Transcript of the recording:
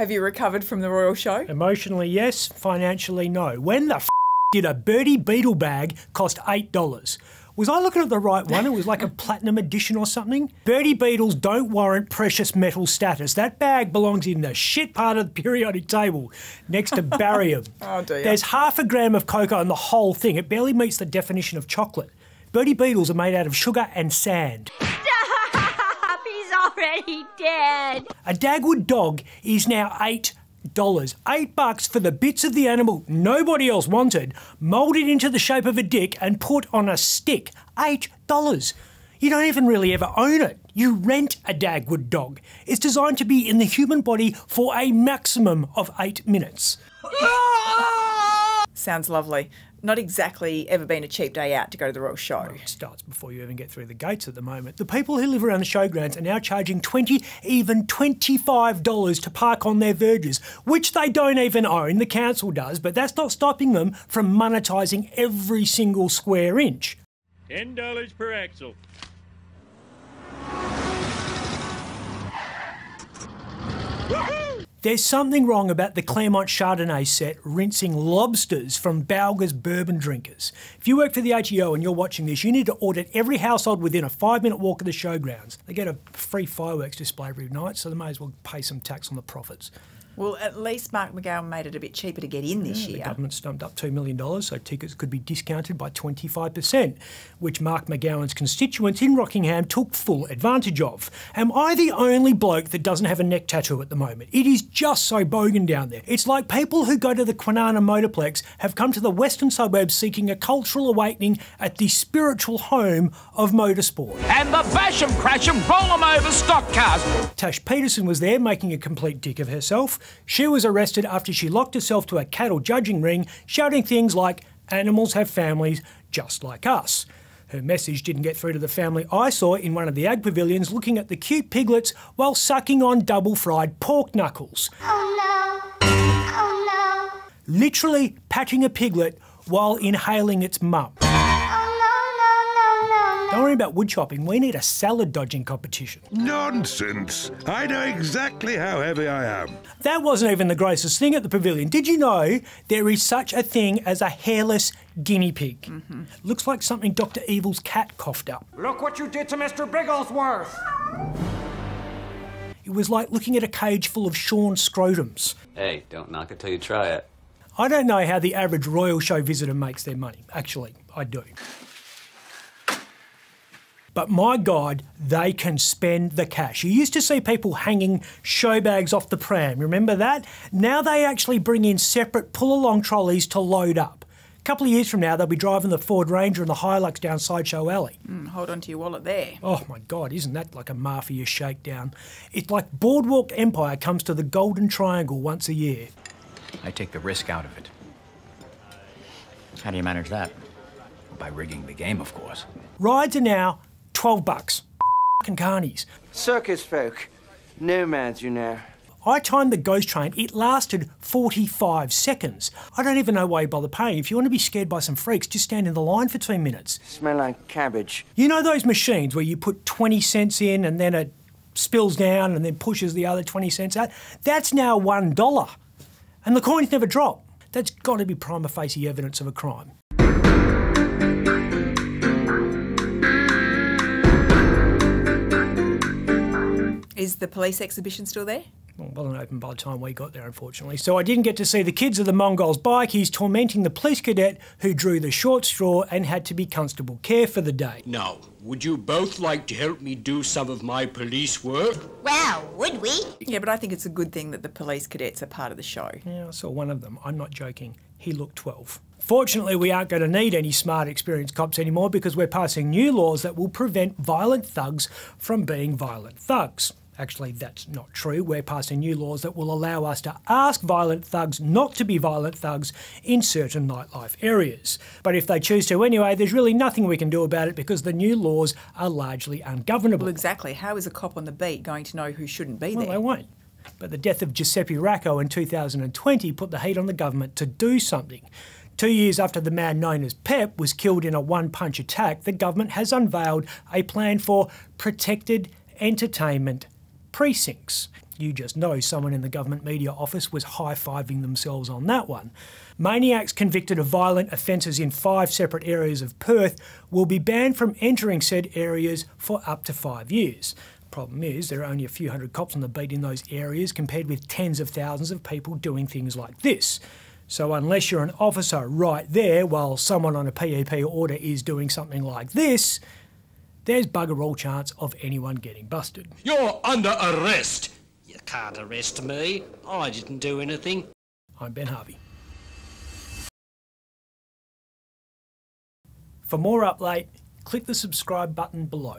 Have you recovered from the royal show? Emotionally, yes. Financially, no. When the f- did a Bertie Beetle bag cost $8? Was I looking at the right one? It was like a platinum edition or something. Bertie Beetles don't warrant precious metal status. That bag belongs in the shit part of the periodic table next to barium. Oh, dear. There's half a gram of cocoa in the whole thing. It barely meets the definition of chocolate. Bertie Beetles are made out of sugar and sand. Stop! He's already dead. A Dagwood dog is now eight dollars. Eight bucks for the bits of the animal nobody else wanted, moulded into the shape of a dick and put on a stick. Eight dollars. You don't even really ever own it. You rent a Dagwood dog. It's designed to be in the human body for a maximum of eight minutes. Sounds lovely. Not exactly ever been a cheap day out to go to the royal show. It starts before you even get through the gates at the moment. The people who live around the showgrounds are now charging 20 even $25 to park on their verges, which they don't even own, the council does, but that's not stopping them from monetising every single square inch. Ten dollars per axle. There's something wrong about the Claremont Chardonnay set rinsing lobsters from Balga's bourbon drinkers. If you work for the ATO and you're watching this, you need to audit every household within a five minute walk of the showgrounds. They get a free fireworks display every night, so they may as well pay some tax on the profits. Well, at least Mark McGowan made it a bit cheaper to get in this The year. The government stumped up $2 million, so tickets could be discounted by 25%, which Mark McGowan's constituents in Rockingham took full advantage of. Am I the only bloke that doesn't have a neck tattoo at the moment? It is just so bogan down there. It's like people who go to the Kwinana Motorplex have come to the western suburbs seeking a cultural awakening at the spiritual home of motorsport. And the bash 'em, crash 'em, roll 'em over stock cars. Tash Peterson was there making a complete dick of herself. She was arrested after she locked herself to a cattle judging ring, shouting things like, animals have families just like us. Her message didn't get through to the family I saw in one of the ag pavilions looking at the cute piglets while sucking on double fried pork knuckles. Oh no. Oh no. Literally patting a piglet while inhaling its mum. Oh no, no, no, no, Don't worry about wood chopping, we need a salad dodging competition. Nonsense! I know exactly how heavy I am. That wasn't even the grossest thing at the pavilion. Did you know there is such a thing as a hairless guinea pig? Mm-hmm. Looks like something Dr. Evil's cat coughed up. Look what you did to Mr. Bigglesworth. It was like looking at a cage full of shorn scrotums. Hey, don't knock it till you try it. I don't know how the average royal show visitor makes their money. Actually, I do. But my God, they can spend the cash. You used to see people hanging show bags off the pram. Remember that? Now they actually bring in separate pull along trolleys to load up. A couple of years from now, they'll be driving the Ford Ranger and the Hilux down Sideshow Alley. Mm, hold on to your wallet there. Oh my God, isn't that like a mafia shakedown? It's like Boardwalk Empire comes to the Golden Triangle once a year. I take the risk out of it. How do you manage that? By rigging the game, of course. Rides are now 12 bucks. Fucking carnies. Circus folk. Nomads, you know. I timed the ghost train, it lasted 45 seconds. I don't even know why you bother paying. If you want to be scared by some freaks, just stand in the line for two minutes. Smell like cabbage. You know those machines where you put 20 cents in and then it spills down and then pushes the other 20 cents out? That's now $1. And the coins never drop. That's got to be prima facie evidence of a crime. Is the police exhibition still there? Well, it wasn't open by the time we got there, unfortunately. So I didn't get to see the kids of the Mongols bike. He's tormenting the police cadet who drew the short straw and had to be constable care for the day. Now, would you both like to help me do some of my police work? Well, would we? Yeah, but I think it's a good thing that the police cadets are part of the show. Yeah, I saw one of them. I'm not joking. He looked 12. Fortunately, we aren't going to need any smart, experienced cops anymore because we're passing new laws that will prevent violent thugs from being violent thugs. Actually, that's not true. We're passing new laws that will allow us to ask violent thugs not to be violent thugs in certain nightlife areas. But if they choose to anyway, there's really nothing we can do about it because the new laws are largely ungovernable. Well, exactly. How is a cop on the beat going to know who shouldn't be Well, there? they won't. But the death of Giuseppe Raco in 2020 put the heat on the government to do something. Two years after the man known as Pep was killed in a one punch attack, the government has unveiled a plan for protected entertainment precincts. You just know someone in the government media office was high fiving themselves on that one. Maniacs convicted of violent offences in five separate areas of Perth will be banned from entering said areas for up to five years. Problem is, there are only a few hundred cops on the beat in those areas compared with tens of thousands of people doing things like this. So, unless you're an officer right there while someone on a PEP order is doing something like this, there's bugger all chance of anyone getting busted. You're under arrest. You can't arrest me. I didn't do anything. I'm Ben Harvey. For more update, click the subscribe button below.